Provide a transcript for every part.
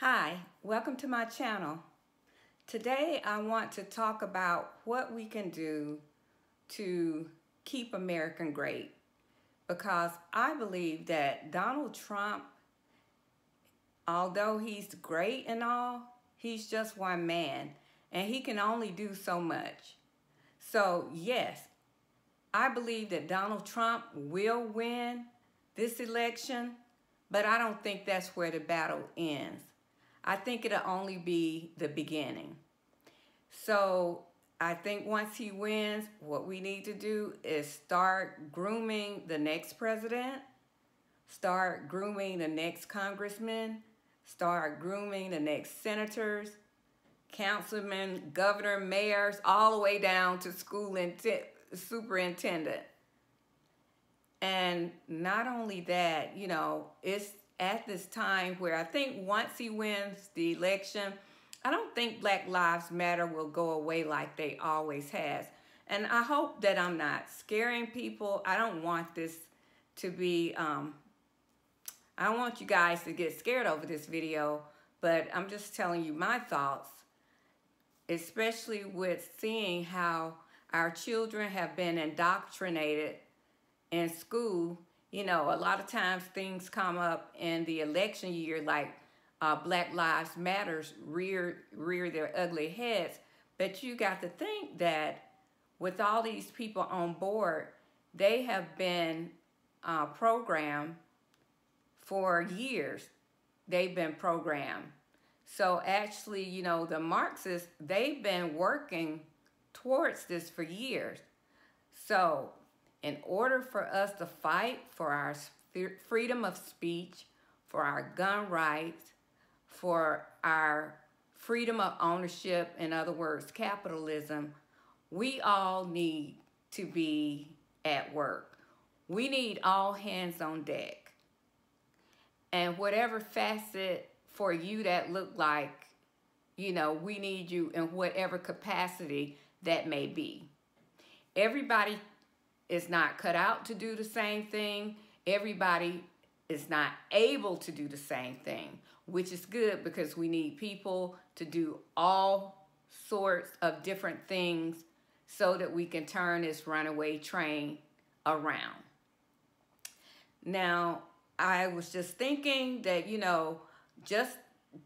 Hi, welcome to my channel. Today I want to talk about what we can do to keep American great because I believe that Donald Trump, although he's great and all, he's just one man and he can only do so much. So yes, I believe that Donald Trump will win this election, but I don't think that's where the battle ends. I think it'll only be the beginning. So I think once he wins, what we need to do is start grooming the next president, start grooming the next congressman, start grooming the next senators, councilmen, governor, mayors, all the way down to school superintendent. And not only that, you know, it's at this time where I think once he wins the election, I don't think Black Lives Matter will go away like they always has. And I hope that I'm not scaring people. I don't want this to be, um, I don't want you guys to get scared over this video, but I'm just telling you my thoughts, especially with seeing how our children have been indoctrinated in school you know, a lot of times things come up in the election year like uh, Black Lives Matters rear, rear their ugly heads. But you got to think that with all these people on board, they have been uh, programmed for years. They've been programmed. So actually, you know, the Marxists, they've been working towards this for years. So in order for us to fight for our freedom of speech, for our gun rights, for our freedom of ownership, in other words, capitalism, we all need to be at work. We need all hands on deck. And whatever facet for you that look like, you know, we need you in whatever capacity that may be. Everybody is not cut out to do the same thing. Everybody is not able to do the same thing, which is good because we need people to do all sorts of different things so that we can turn this runaway train around. Now, I was just thinking that, you know, just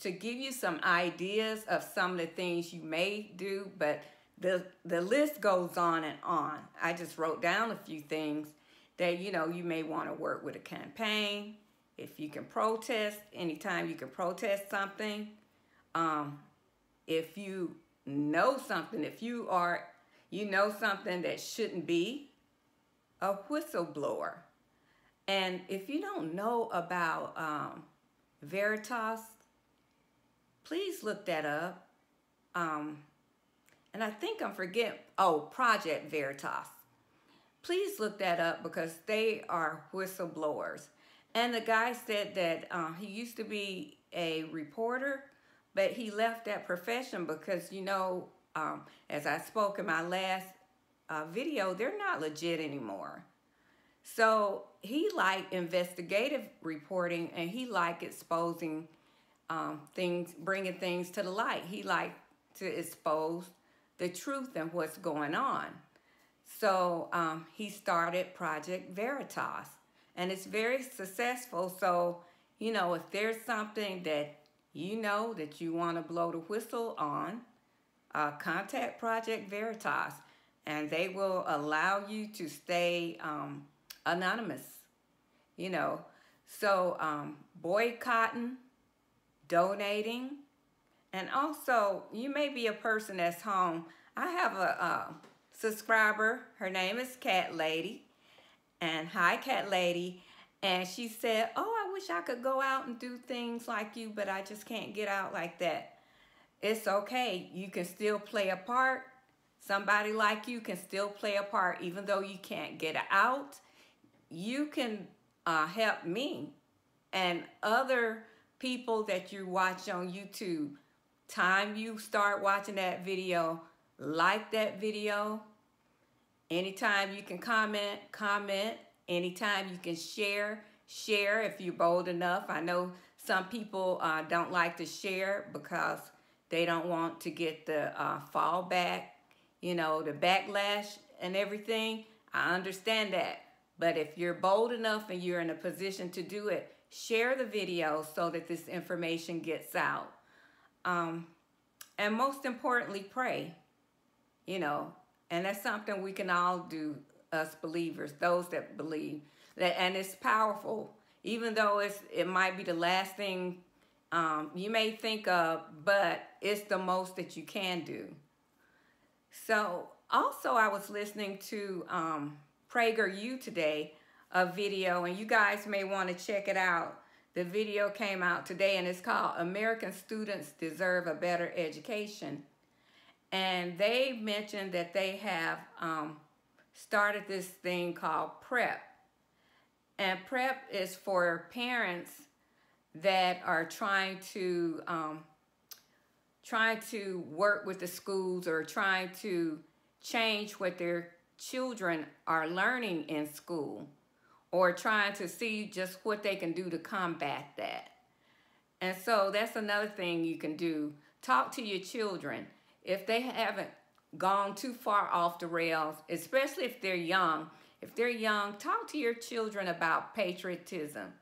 to give you some ideas of some of the things you may do, but the the list goes on and on. I just wrote down a few things that you know you may want to work with a campaign. If you can protest, anytime you can protest something. Um, if you know something, if you are you know something that shouldn't be, a whistleblower. And if you don't know about um, Veritas, please look that up. Um, and I think I'm forgetting, oh, Project Veritas. Please look that up because they are whistleblowers. And the guy said that uh, he used to be a reporter, but he left that profession because, you know, um, as I spoke in my last uh, video, they're not legit anymore. So he liked investigative reporting and he liked exposing um, things, bringing things to the light. He liked to expose the truth and what's going on. So um, he started Project Veritas, and it's very successful. So, you know, if there's something that you know that you want to blow the whistle on, uh, contact Project Veritas, and they will allow you to stay um, anonymous. You know, so um, boycotting, donating, and also, you may be a person that's home. I have a, subscriber. Her name is Cat Lady. And hi, Cat Lady. And she said, oh, I wish I could go out and do things like you, but I just can't get out like that. It's okay. You can still play a part. Somebody like you can still play a part, even though you can't get out. You can uh, help me and other people that you watch on YouTube time you start watching that video, like that video. Anytime you can comment, comment. Anytime you can share, share if you're bold enough. I know some people uh, don't like to share because they don't want to get the uh, fallback, you know, the backlash and everything. I understand that. But if you're bold enough and you're in a position to do it, share the video so that this information gets out. Um, and most importantly, pray. You know, and that's something we can all do, us believers, those that believe. That, and it's powerful, even though it's it might be the last thing um, you may think of, but it's the most that you can do. So also I was listening to um, PragerU today, a video, and you guys may want to check it out. The video came out today and it's called American Students Deserve a Better Education. And they mentioned that they have um, started this thing called PREP. And PREP is for parents that are trying to um, trying to work with the schools or trying to change what their children are learning in school or trying to see just what they can do to combat that. And so that's another thing you can do. Talk to your children. If they haven't gone too far off the rails, especially if they're young, if they're young, talk to your children about patriotism.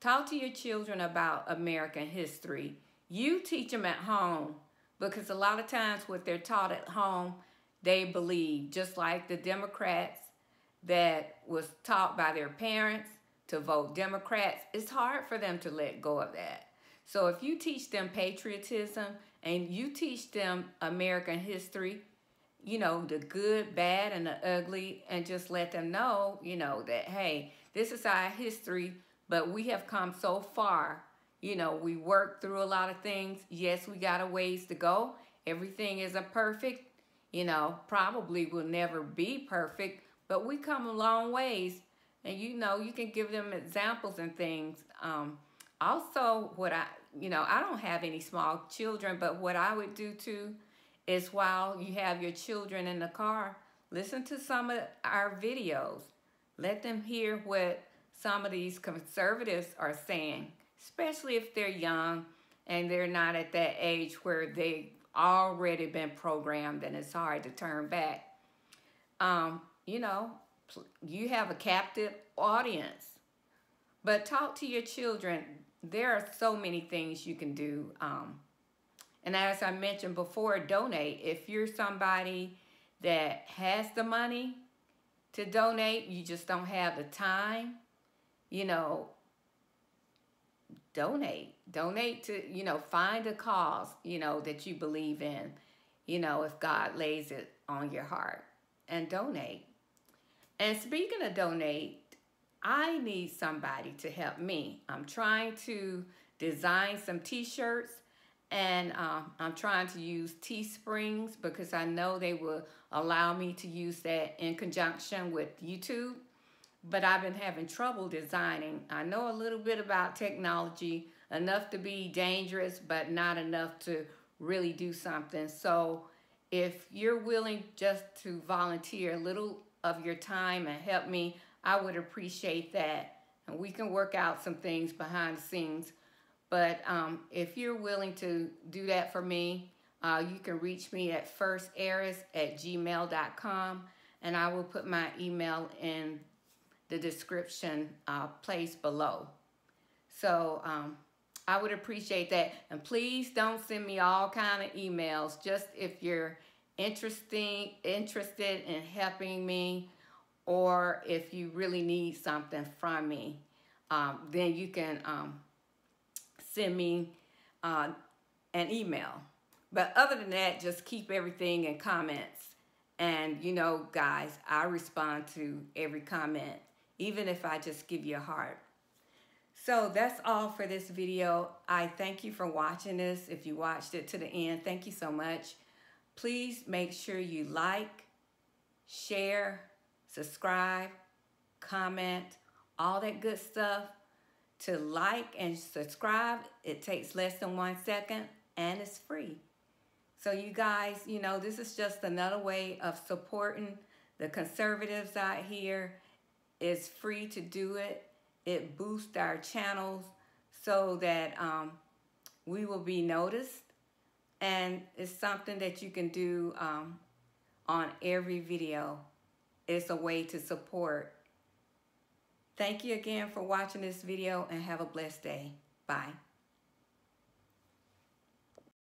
Talk to your children about American history. You teach them at home because a lot of times what they're taught at home, they believe, just like the Democrats that was taught by their parents to vote Democrats, it's hard for them to let go of that. So if you teach them patriotism and you teach them American history, you know, the good, bad, and the ugly, and just let them know, you know, that, hey, this is our history, but we have come so far. You know, we worked through a lot of things. Yes, we got a ways to go. Everything isn't perfect. You know, probably will never be perfect, but we come a long ways, and you know, you can give them examples and things. Um, also, what I, you know, I don't have any small children, but what I would do too is while you have your children in the car, listen to some of our videos. Let them hear what some of these conservatives are saying, especially if they're young and they're not at that age where they've already been programmed and it's hard to turn back. Um, you know, you have a captive audience. But talk to your children. There are so many things you can do. Um, and as I mentioned before, donate. If you're somebody that has the money to donate, you just don't have the time, you know, donate. Donate to, you know, find a cause, you know, that you believe in, you know, if God lays it on your heart and donate. And speaking of donate, I need somebody to help me. I'm trying to design some t-shirts and um, I'm trying to use Teesprings because I know they will allow me to use that in conjunction with YouTube. But I've been having trouble designing. I know a little bit about technology, enough to be dangerous, but not enough to really do something. So if you're willing just to volunteer a little of your time and help me, I would appreciate that. And we can work out some things behind the scenes. But um, if you're willing to do that for me, uh, you can reach me at 1stHeiress at gmail.com and I will put my email in the description uh, place below. So um, I would appreciate that. And please don't send me all kind of emails. Just if you're interesting, interested in helping me or if you really need something from me, um, then you can um, send me uh, an email. But other than that, just keep everything in comments. And you know, guys, I respond to every comment, even if I just give you a heart. So that's all for this video. I thank you for watching this. If you watched it to the end, thank you so much. Please make sure you like, share, subscribe, comment, all that good stuff. To like and subscribe, it takes less than one second and it's free. So you guys, you know, this is just another way of supporting the conservatives out here. It's free to do it. It boosts our channels so that um, we will be noticed. And it's something that you can do um, on every video. It's a way to support. Thank you again for watching this video and have a blessed day. Bye.